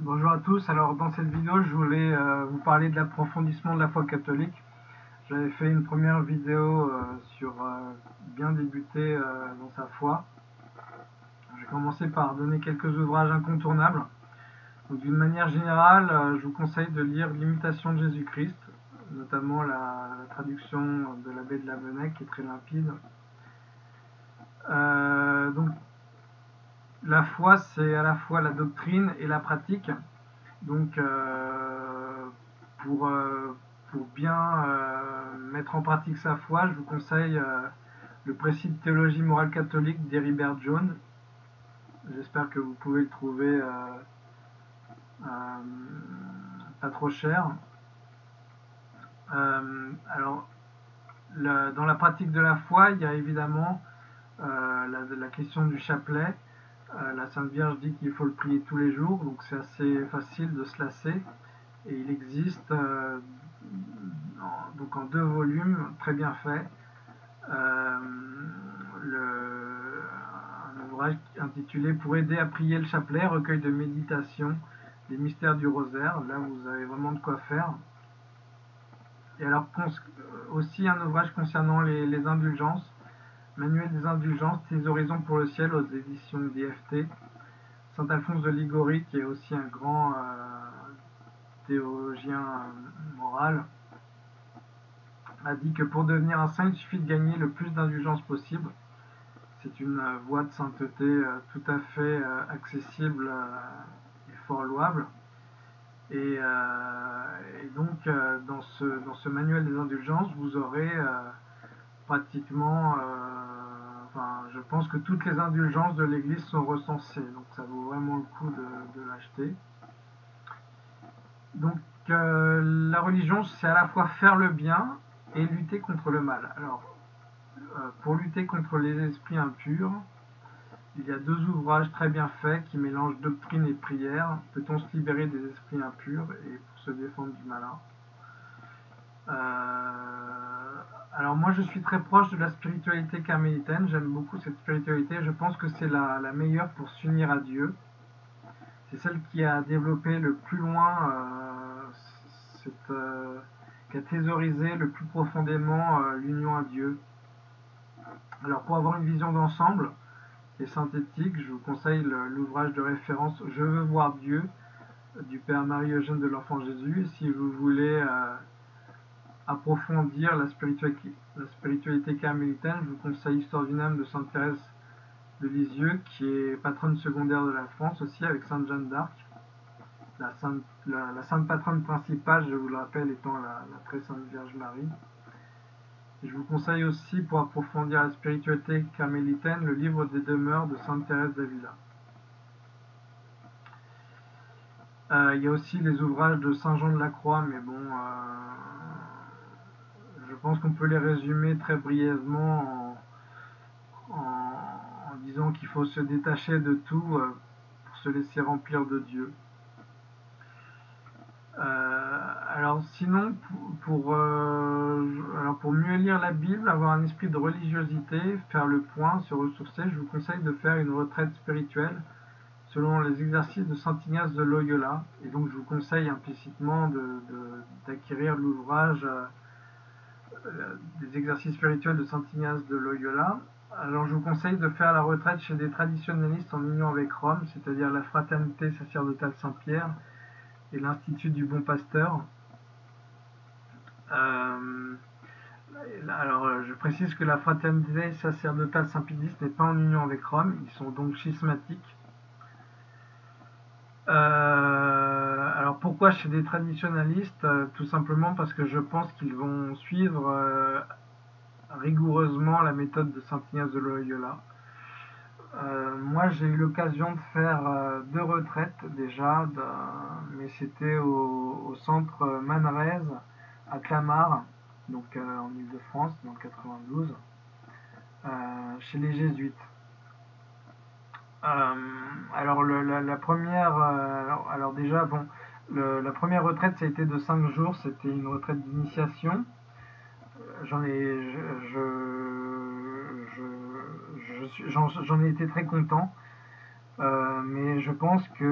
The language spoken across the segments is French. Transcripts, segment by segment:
Bonjour à tous, alors dans cette vidéo je voulais euh, vous parler de l'approfondissement de la foi catholique. J'avais fait une première vidéo euh, sur euh, bien débuter dans sa foi. J'ai commencé par donner quelques ouvrages incontournables. D'une manière générale, je vous conseille de lire L'imitation de Jésus-Christ, notamment la, traduction de l'abbé de la Venec qui est très limpide. donc la foi, c'est à la fois la doctrine et la pratique. Donc, euh, pour, euh, pour, bien euh, mettre en pratique sa foi, je vous conseille le précis de théologie morale catholique d'Heribert Jones. J'espère que vous pouvez le trouver pas trop cher. alors, dans la pratique de la foi, il y a évidemment la question du chapelet. Euh, la Sainte Vierge dit qu'il faut le prier tous les jours, donc c'est assez facile de se lasser. Et il existe euh, en, donc deux volumes très bien faits euh, un ouvrage intitulé Pour aider à prier le chapelet, recueil de méditation des mystères du rosaire. Là, vous avez vraiment de quoi faire. Et alors, aussi un ouvrage concernant les indulgences Manuel des indulgences, Tes horizons pour le ciel aux éditions d'IFT. Saint Alphonse de Ligori, qui est aussi un grand euh, théologien euh, moral, a dit que pour devenir un saint, il suffit de gagner le plus d'indulgence possible. C'est une euh, voie de sainteté tout à fait accessible et fort louable. Et, donc, dans ce, dans ce manuel des indulgences, vous aurez pratiquement je pense que toutes les indulgences de l'Église sont recensées, donc ça vaut vraiment le coup de, l'acheter. Donc euh, la religion, c'est à la fois faire le bien et lutter contre le mal. Alors, euh, pour lutter contre les esprits impurs, il y a deux ouvrages très bien faits qui mélangent doctrine et prière. Peut-on se libérer des esprits impurs et pour se défendre du malin? Euh, alors moi je suis très proche de la spiritualité carmélitaine, j'aime beaucoup cette spiritualité, je pense que c'est la, meilleure pour s'unir à Dieu. C'est celle qui a développé le plus loin, euh, euh, qui a thésaurisé le plus profondément l'union à Dieu. Alors pour avoir une vision d'ensemble et synthétique, je vous conseille l'ouvrage de référence Je veux voir Dieu du Père Marie-Eugène de l'Enfant Jésus. Si vous voulez approfondir la spiritualité, carmélitaine, je vous conseille l'histoire d'une âme de Sainte Thérèse de Lisieux, qui est patronne secondaire de la France aussi, avec Sainte Jeanne d'Arc. La sainte, patronne principale, je vous le rappelle, étant la, très sainte Vierge Marie. je vous conseille aussi, pour approfondir la spiritualité carmélitaine, le livre des demeures de Sainte Thérèse d'Avila. Euh, il y a aussi les ouvrages de Saint Jean de la Croix, mais bon, euh, pense qu'on peut les résumer très brièvement en, disant qu'il faut se détacher de tout euh, pour se laisser remplir de Dieu. Euh, alors sinon, pour, euh, alors pour mieux lire la Bible, avoir un esprit de religiosité, faire le point, se ressourcer, je vous conseille de faire une retraite spirituelle selon les exercices de Saint Ignace de Loyola. Et donc je vous conseille implicitement d'acquérir l'ouvrage des exercices spirituels de Saint Ignace de Loyola. Alors je vous conseille de faire la retraite chez des traditionnalistes en union avec Rome, c'est-à-dire la Fraternité sacerdotale Saint-Pierre et l'Institut du Bon Pasteur. Euh, alors je précise que la Fraternité sacerdotale Saint-Pédis n'est pas en union avec Rome, ils sont donc schismatiques. Euh, alors pourquoi chez des traditionalistes euh, Tout simplement parce que je pense qu'ils vont suivre euh, rigoureusement la méthode de Saint Ignace de Loyola. moi j'ai eu l'occasion de faire deux retraites déjà, mais c'était au, centre Manrez à Clamart, donc en Ile-de-France, dans le 92, chez les jésuites. Euh, alors la, première, euh, alors, déjà bon, la première retraite ça a été de 5 jours, c'était une retraite d'initiation. J'en ai, j'en ai été très content, euh, mais je pense que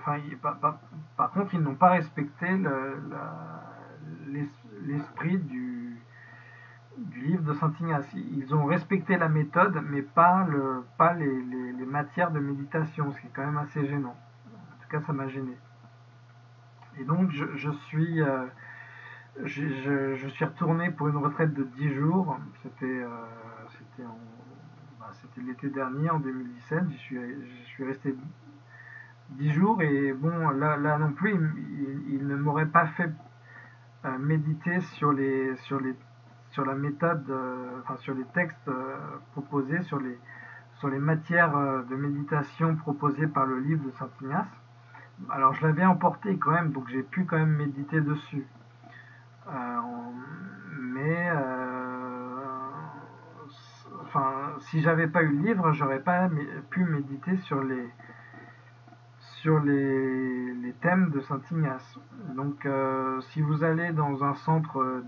enfin, par contre, ils n'ont pas respecté l'esprit du, livre de Saint Ignace. Ils ont respecté la méthode, mais pas, le, pas les, matières de méditation, ce qui est quand même assez gênant. Cas, ça m'a gêné. Et donc, je, suis, euh, je, suis retourné pour une retraite de 10 jours. C'était euh, bah, l'été dernier, en 2017. Je suis, suis resté 10 jours et bon, là, là non plus, il, ne m'aurait pas fait euh, méditer sur les, sur les sur la méthode, euh, enfin sur les textes proposés, sur les, sur les matières de méditation proposées par le livre de Saint Ignace. Alors je l'avais emporté quand même, donc j'ai pu quand même méditer dessus. mais enfin, si j'avais pas eu le livre, j'aurais pas pu méditer sur les sur les, thèmes de Saint Ignace. Donc, si vous allez dans un centre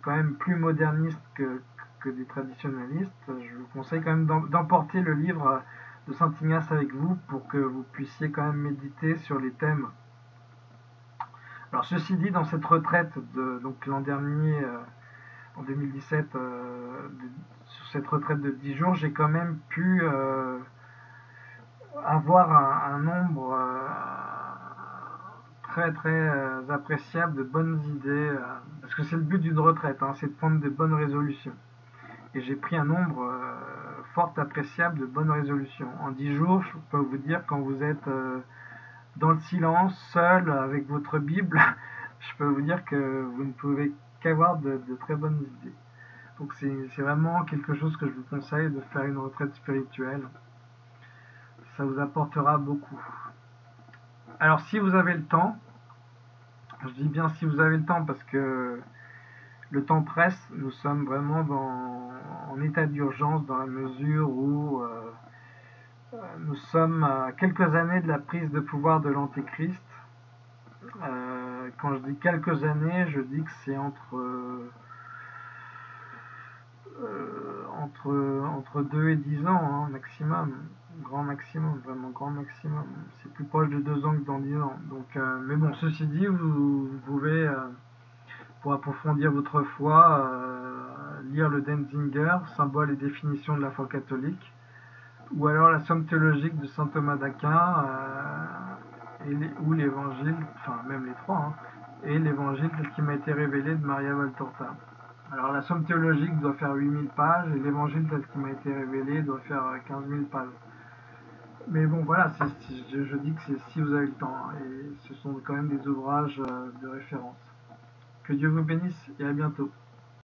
quand même plus moderniste que, que des traditionnalistes, je vous conseille quand même d'emporter le livre de Saint Ignace avec vous pour que vous puissiez quand même méditer sur les thèmes. Alors ceci dit, dans cette retraite de donc l'an dernier, euh, en 2017, euh, sur cette retraite de 10 jours, j'ai quand même pu euh, avoir un, nombre très très appréciable de bonnes idées, parce que c'est le but d'une retraite, hein, c'est de prendre de bonnes résolutions. Et j'ai pris un nombre fort appréciable de bonnes résolutions. En 10 jours, je peux vous dire, quand vous êtes dans le silence, seul, avec votre Bible, je peux vous dire que vous ne pouvez qu'avoir de, très bonnes idées. Donc c'est vraiment quelque chose que je vous conseille de faire une retraite spirituelle. Ça vous apportera beaucoup. Alors si vous avez le temps, je dis bien si vous avez le temps parce que le temps presse, nous sommes vraiment en état d'urgence dans la mesure où euh, euh, nous sommes à quelques années de la prise de pouvoir de l'Antéchrist. Euh, quand je dis quelques années, je dis que c'est entre, entre, entre 2 et 10 ans hein, maximum grand maximum, vraiment grand maximum. C'est plus proche de deux ans que dans dix ans. Donc, mais bon, ceci dit, vous, pouvez, pour approfondir votre foi, euh, lire le Denzinger, symbole et définition de la foi catholique, ou alors la somme théologique de saint Thomas d'Aquin, et ou l'évangile, enfin même les trois, hein, et l'évangile tel qu'il m'a été révélé de Maria Valtorta. Alors la somme théologique doit faire 8000 pages et l'évangile tel qu'il m'a été révélé doit faire 15 000 pages. Mais bon, voilà, je, dis que c'est si vous avez le temps. Hein, et ce sont quand même des ouvrages euh, de référence. Que Dieu vous bénisse et à bientôt.